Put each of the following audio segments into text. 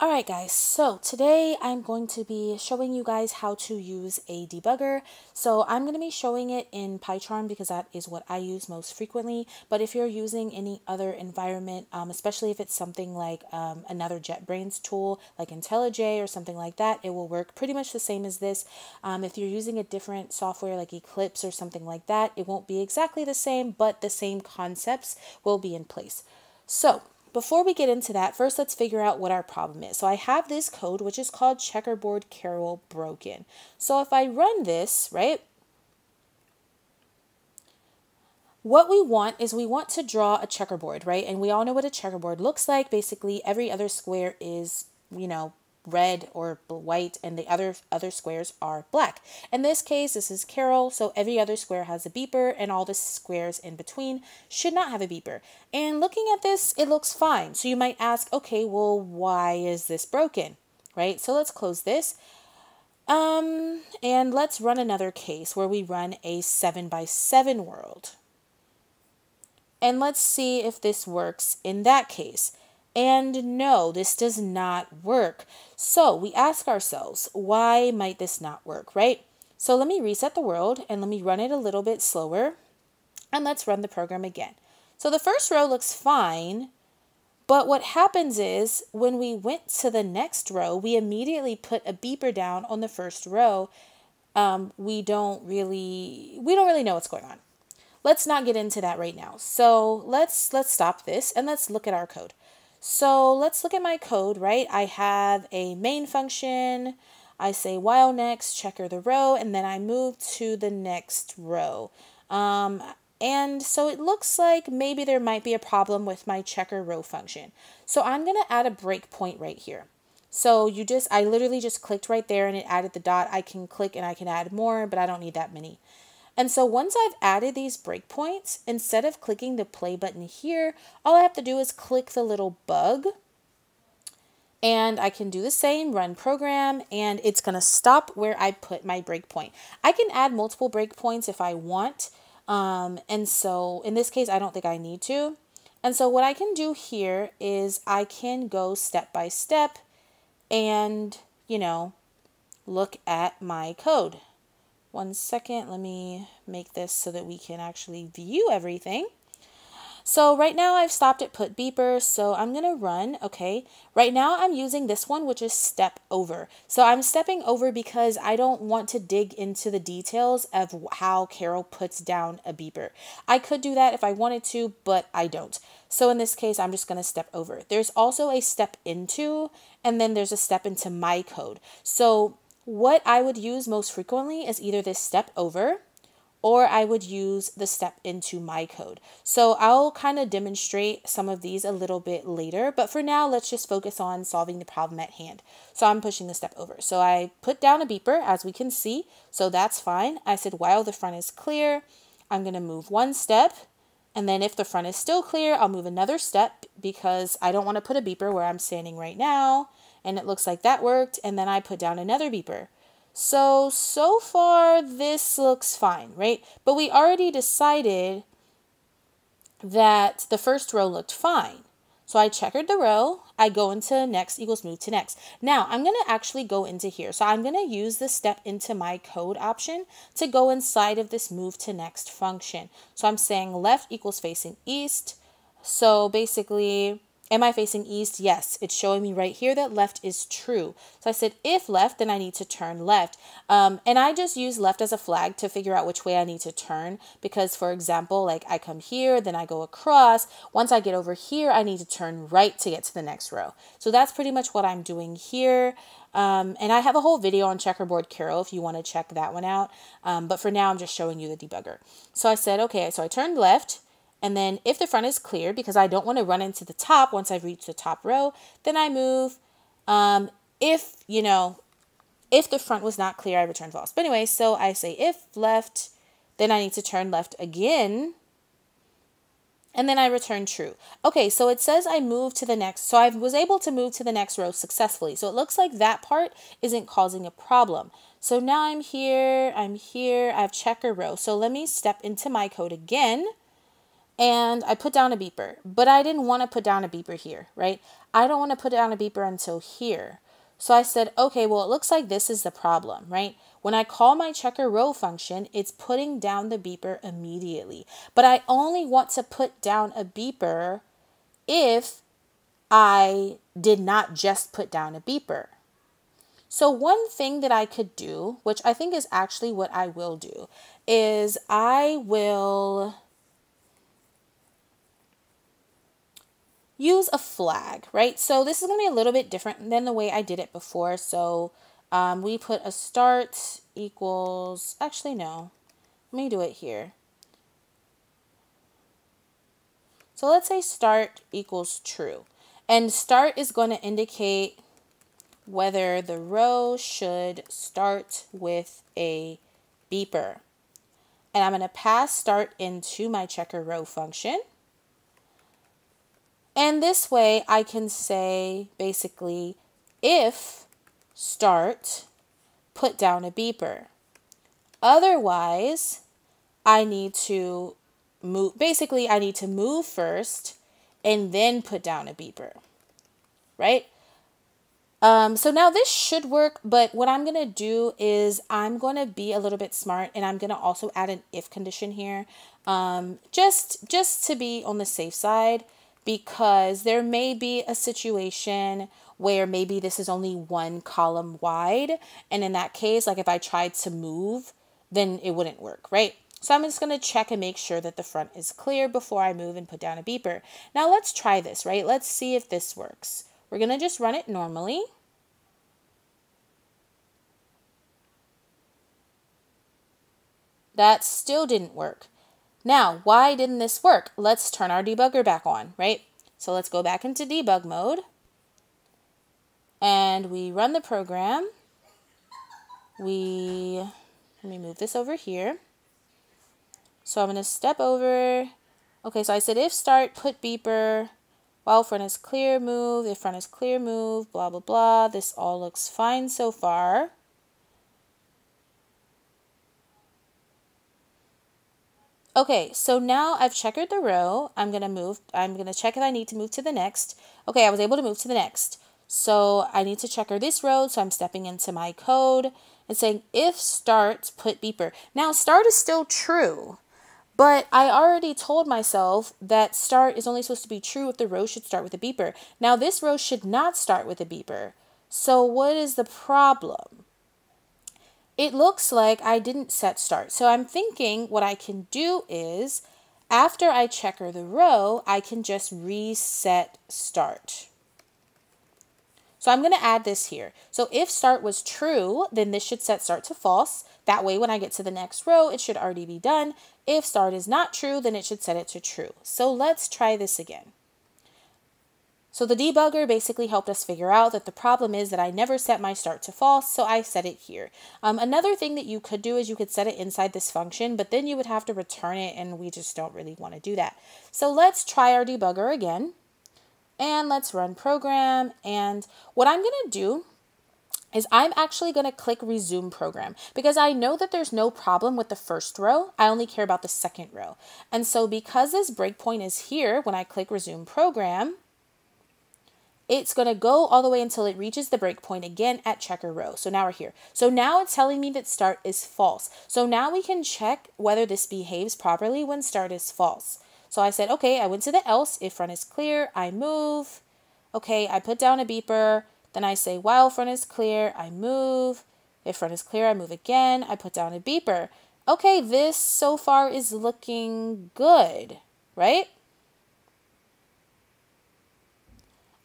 Alright guys, so today I'm going to be showing you guys how to use a debugger. So I'm going to be showing it in PyCharm because that is what I use most frequently. But if you're using any other environment, um, especially if it's something like um, another JetBrains tool like IntelliJ or something like that, it will work pretty much the same as this. Um, if you're using a different software like Eclipse or something like that, it won't be exactly the same, but the same concepts will be in place. So before we get into that, first let's figure out what our problem is. So I have this code, which is called checkerboard Karel broken. So if I run this, right, what we want is we want to draw a checkerboard, right? And we all know what a checkerboard looks like. Basically, every other square is, you know, red or white and the other other squares are black. In this case, this is Karel, so every other square has a beeper and all the squares in between should not have a beeper. And looking at this, it looks fine. So you might ask, okay, well, why is this broken? Right? So let's close this. Um, and let's run another case where we run a 7 by 7 world. And let's see if this works in that case. And no, this does not work. So we ask ourselves, why might this not work, right? So let me reset the world and let me run it a little bit slower. And let's run the program again. So the first row looks fine, but what happens is when we went to the next row, we immediately put a beeper down on the first row. Um, we don't really we don't really know what's going on. Let's not get into that right now. So let's let's stop this and let's look at our code. So let's look at my code, right? I have a main function. I say while next, checker the row, and then I move to the next row. Um, and so it looks like maybe there might be a problem with my checker row function. So I'm going to add a breakpoint right here. So you just, I literally just clicked right there and it added the dot. I can click and I can add more, but I don't need that many. And so once I've added these breakpoints, instead of clicking the play button here, all I have to do is click the little bug and I can do the same, run program, and it's to stop where I put my breakpoint. I can add multiple breakpoints if I want, um, and so in this case, I don't think I need to. And so what I can do here is I can go step by step and, you know, look at my code. One second, let me make this so that we can actually view everything. So right now I've stopped at put beeper, so I'm to run, okay. Right now I'm using this one, which is step over. So I'm stepping over because I don't want to dig into the details of how Karel puts down a beeper. I could do that if I wanted to, but I don't. So in this case, I'm just to step over. There's also a step into, and then there's a step into my code. So what I would use most frequently is either this step over or I would use the step into my code. So I'll kind of demonstrate some of these a little bit later, but for now, let's just focus on solving the problem at hand. So I'm pushing the step over. So I put down a beeper as we can see, so that's fine. I said while the front is clear, I'm gonna move one step, and then if the front is still clear, I'll move another step because I don't wanna put a beeper where I'm standing right now and it looks like that worked. And then I put down another beeper. So, so far this looks fine, right? But we already decided that the first row looked fine. So I checkered the row, I go into next equals move to next. Now I'm going to actually go into here. So I'm going to use the step into my code option to go inside of this move to next function. So I'm saying left equals facing east. So basically Am I facing east? Yes, it's showing me right here that left is true. So I said, if left, then I need to turn left. Um, and I just use left as a flag to figure out which way I need to turn. Because, for example, like I come here, then I go across. Once I get over here, I need to turn right to get to the next row. So that's pretty much what I'm doing here. Um, and I have a whole video on checkerboard Karel if you want to check that one out. Um, but for now, I'm just showing you the debugger. So I said, okay, so I turned left. And then if the front is clear, because I don't want to run into the top once I've reached the top row, then I move. Um, if, you know, if the front was not clear, I return false. But anyway, so I say if left, then I need to turn left again. And then I return true. Okay, so it says I move to the next. So I was able to move to the next row successfully. So it looks like that part isn't causing a problem. So now I'm here, I'm here, I have checker row. So let me step into my code again. And I put down a beeper, but I didn't want to put down a beeper here, right? I don't want to put down a beeper until here. So I said, okay, well, it looks like this is the problem, right? When I call my checker row function, it's putting down the beeper immediately. But I only want to put down a beeper if I did not just put down a beeper. So, one thing that I could do, which I think is actually what I will do, is I will use a flag, right? So this is going to be a little bit different than the way I did it before. So um, we put a start equals, actually no, let me do it here. So let's say start equals true. And start is going to indicate whether the row should start with a beeper. And I'm going to pass start into my checker row function. And this way I can say basically if start, put down a beeper. Otherwise, I need to move, basically, I need to move first and then put down a beeper, right? Um, so now this should work, but what I'm going to do is I'm going to be a little bit smart and I'm going to also add an if condition here, um, just, just to be on the safe side because there may be a situation where maybe this is only one column wide. And in that case, like if I tried to move, then it wouldn't work, right? So I'm just going to check and make sure that the front is clear before I move and put down a beeper. Now let's try this, right? Let's see if this works. We're going to just run it normally. That still didn't work. Now, why didn't this work? Let's turn our debugger back on, right? So let's go back into debug mode. And we run the program. We, let me move this over here. So I'm going to step over. Okay, so I said if start, put beeper, while front is clear, move, if front is clear, move, blah, blah, blah. This all looks fine so far. Okay, so now I've checkered the row. I'm going to move. I'm going to check if I need to move to the next. Okay, I was able to move to the next. So I need to checker this row. So I'm stepping into my code and saying if start, put beeper. Now start is still true, but I already told myself that start is only supposed to be true if the row should start with a beeper. Now this row should not start with a beeper. So what is the problem? It looks like I didn't set start. So I'm thinking what I can do is after I checker the row, I can just reset start. So I'm going to add this here. So if start was true, then this should set start to false. That way, when I get to the next row, it should already be done. If start is not true, then it should set it to true. So let's try this again. So the debugger basically helped us figure out that the problem is that I never set my start to false, so I set it here. Um, another thing that you could do is you could set it inside this function, but then you would have to return it, and we just don't really want to do that. So let's try our debugger again, and let's run program, and what I'm going to do is I'm actually going to click resume program because I know that there's no problem with the first row. I only care about the second row. And so because this breakpoint is here, when I click resume program, it's going to go all the way until it reaches the breakpoint again at checker row. So now we're here. So now it's telling me that start is false. So now we can check whether this behaves properly when start is false. So I said, okay, I went to the else. If front is clear, I move. Okay, I put down a beeper. Then I say, while front is clear, I move. If front is clear, I move again. I put down a beeper. Okay, this so far is looking good, right?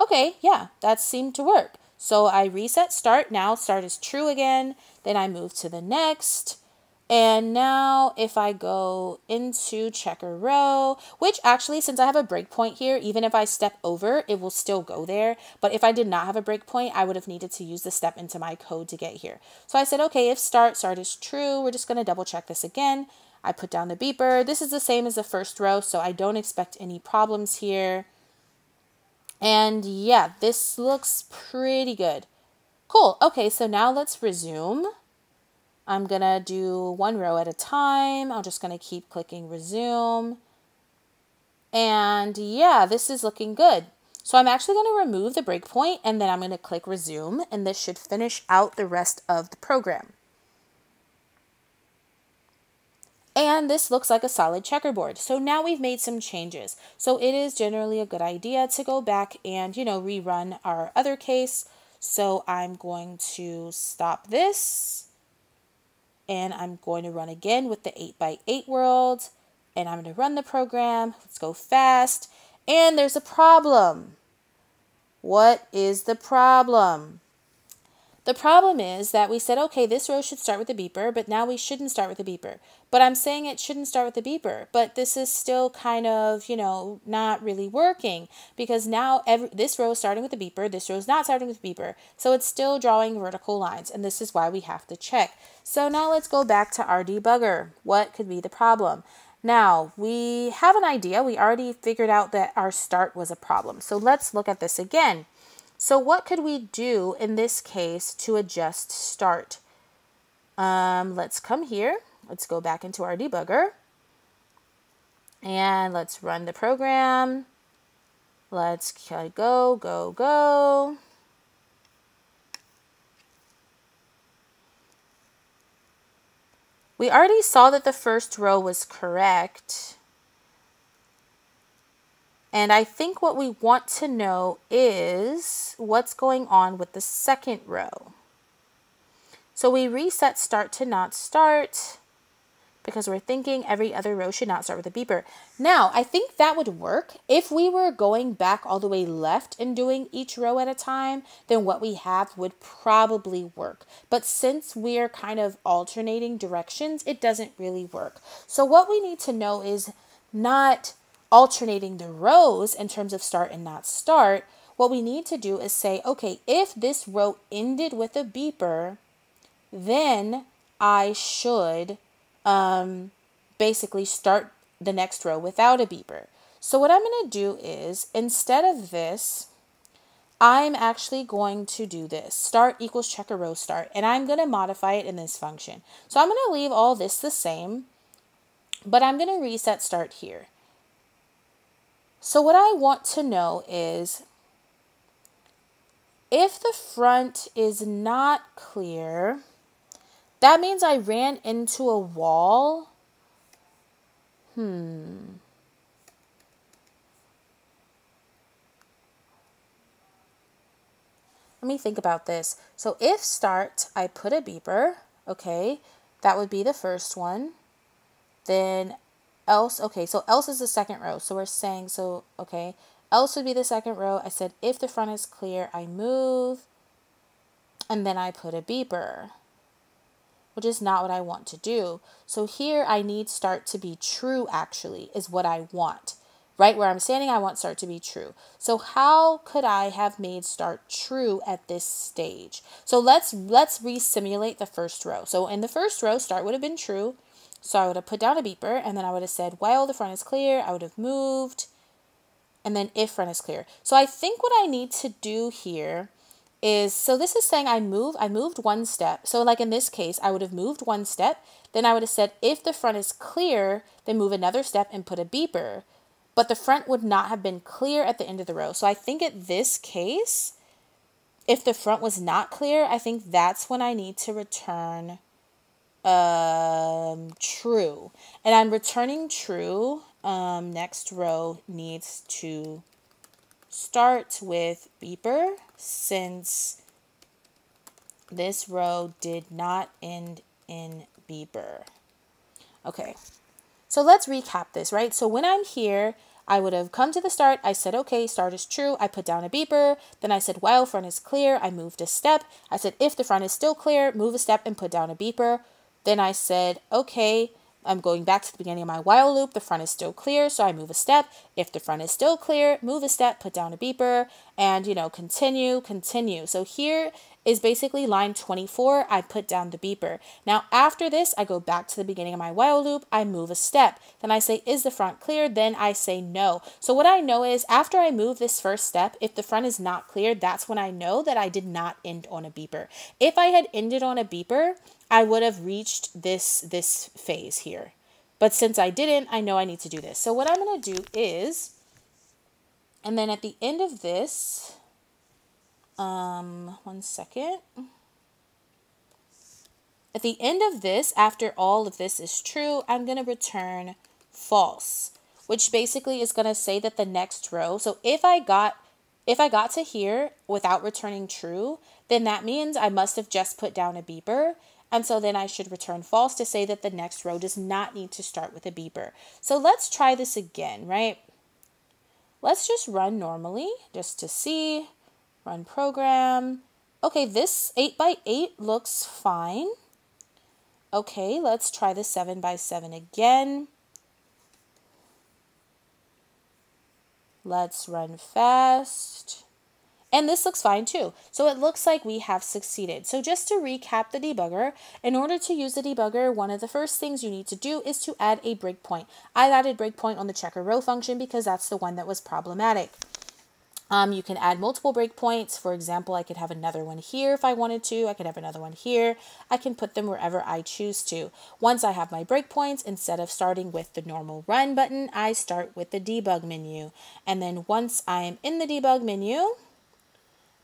Okay, yeah, that seemed to work. So I reset start. Now start is true again. Then I move to the next. And now if I go into checker row, which actually since I have a breakpoint here, even if I step over, it will still go there. But if I did not have a breakpoint, I would have needed to use the step into my code to get here. So I said, okay, if start, start is true, we're just gonna double check this again. I put down the beeper. This is the same as the first row, so I don't expect any problems here. And yeah, this looks pretty good. Cool. Okay, so now let's resume. I'm going to do one row at a time. I'm just going to keep clicking resume. And yeah, this is looking good. So I'm actually going to remove the breakpoint and then I'm going to click resume and this should finish out the rest of the program. And this looks like a solid checkerboard. So now we've made some changes. So it is generally a good idea to go back and, you know, rerun our other case. So I'm going to stop this and I'm going to run again with the 8x8 world and I'm going to run the program. Let's go fast. And there's a problem. What is the problem? The problem is that we said, okay, this row should start with a beeper, but now we shouldn't start with a beeper. But I'm saying it shouldn't start with a beeper, but this is still kind of, you know, not really working because now every, this row is starting with a beeper, this row is not starting with a beeper. So it's still drawing vertical lines, and this is why we have to check. So now let's go back to our debugger. What could be the problem? Now, we have an idea. We already figured out that our start was a problem. So let's look at this again. So what could we do in this case to adjust start? Um, let's come here. Let's go back into our debugger. And let's run the program. Let's go, go, go. We already saw that the first row was correct. And I think what we want to know is what's going on with the second row. So we reset start to not start because we're thinking every other row should not start with a beeper. Now, I think that would work. If we were going back all the way left and doing each row at a time, then what we have would probably work. But since we're kind of alternating directions, it doesn't really work. So what we need to know is not alternating the rows in terms of start and not start, what we need to do is say, okay, if this row ended with a beeper, then I should um, basically start the next row without a beeper. So what I'm going to do is, instead of this, I'm actually going to do this. Start equals checker row start. And I'm going to modify it in this function. So I'm going to leave all this the same, but I'm going to reset start here. So what I want to know is if the front is not clear, that means I ran into a wall. Hmm. Let me think about this. So if start, I put a beeper, okay, that would be the first one. Then else, okay, so else is the second row. So we're saying, so, okay, else would be the second row. I said, if the front is clear, I move, and then I put a beeper, which is not what I want to do. So here I need start to be true, actually, is what I want. Right where I'm standing, I want start to be true. So how could I have made start true at this stage? So let's let's re-simulate the first row. So in the first row, start would have been true. So I would have put down a beeper and then I would have said, while the front is clear, I would have moved. And then if front is clear. So I think what I need to do here is, so this is saying I move, I moved one step. So like in this case, I would have moved one step. Then I would have said, if the front is clear, then move another step and put a beeper. But the front would not have been clear at the end of the row. So I think at this case, if the front was not clear, I think that's when I need to return um, true. And I'm returning true. Um, next row needs to start with beeper since this row did not end in beeper. Okay, so let's recap this, right? So when I'm here, I would have come to the start. I said, okay, start is true. I put down a beeper. Then I said, while front is clear, I moved a step. I said, if the front is still clear, move a step and put down a beeper. Then I said, okay, I'm going back to the beginning of my while loop. The front is still clear, so I move a step. If the front is still clear, move a step, put down a beeper, and, you know, continue, continue. So here is basically line 24. I put down the beeper. Now, after this, I go back to the beginning of my while loop. I move a step. Then I say, is the front clear? Then I say no. So what I know is after I move this first step, if the front is not clear, that's when I know that I did not end on a beeper. If I had ended on a beeper, I would have reached this this phase here. But since I didn't, I know I need to do this. So what I'm going to do is, and then at the end of this, um, one second. At the end of this, after all of this is true, I'm going to return false, which basically is going to say that the next row, so if I got if I got to here without returning true, then that means I must have just put down a beeper. And so then I should return false to say that the next row does not need to start with a beeper. So let's try this again, right? Let's just run normally just to see. Run program. Okay, this 8 by 8 looks fine. Okay, let's try the 7 by 7 again. Let's run fast. And this looks fine too. So it looks like we have succeeded. So just to recap the debugger, in order to use the debugger, one of the first things you need to do is to add a breakpoint. I added breakpoint on the checker row function because that's the one that was problematic. Um, you can add multiple breakpoints. For example, I could have another one here if I wanted to. I could have another one here. I can put them wherever I choose to. Once I have my breakpoints, instead of starting with the normal run button, I start with the debug menu. And then once I am in the debug menu,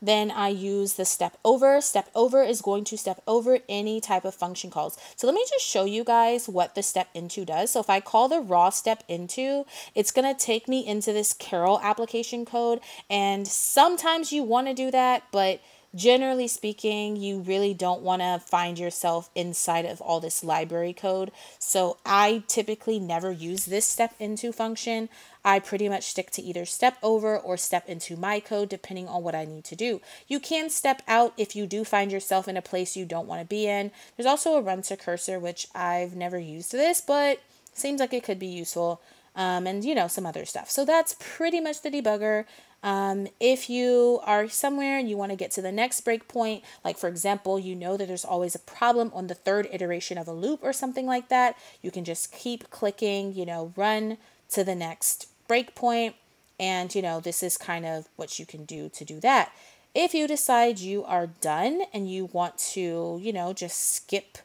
then I use the step over. Step over is going to step over any type of function calls. So let me just show you guys what the step into does. So if I call the raw step into, it's going to take me into this Karel application code. And sometimes you want to do that, but generally speaking, you really don't want to find yourself inside of all this library code. So I typically never use this step into function. I pretty much stick to either step over or step into my code depending on what I need to do. You can step out if you do find yourself in a place you don't want to be in. There's also a run to cursor, which I've never used this, but seems like it could be useful. Um, and you know, some other stuff. So that's pretty much the debugger. Um, if you are somewhere and you want to get to the next breakpoint, like for example, you know that there's always a problem on the third iteration of a loop or something like that, you can just keep clicking, you know, run to the next breakpoint. And, you know, this is kind of what you can do to do that. If you decide you are done and you want to, you know, just skip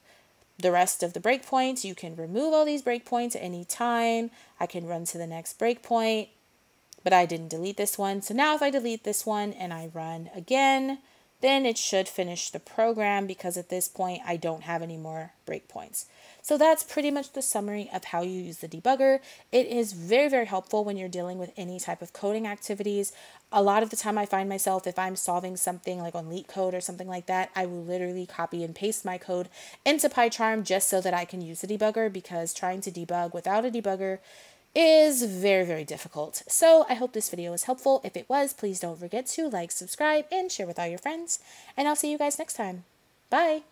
the rest of the breakpoints, you can remove all these breakpoints at any time. I can run to the next breakpoint but I didn't delete this one. So now if I delete this one and I run again, then it should finish the program because at this point I don't have any more breakpoints. So that's pretty much the summary of how you use the debugger. It is very, very helpful when you're dealing with any type of coding activities. A lot of the time I find myself, if I'm solving something like on LeetCode or something like that, I will literally copy and paste my code into PyCharm just so that I can use the debugger because trying to debug without a debugger is very, very difficult. So I hope this video was helpful. If it was, please don't forget to like, subscribe, and share with all your friends. And I'll see you guys next time. Bye!